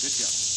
Good job.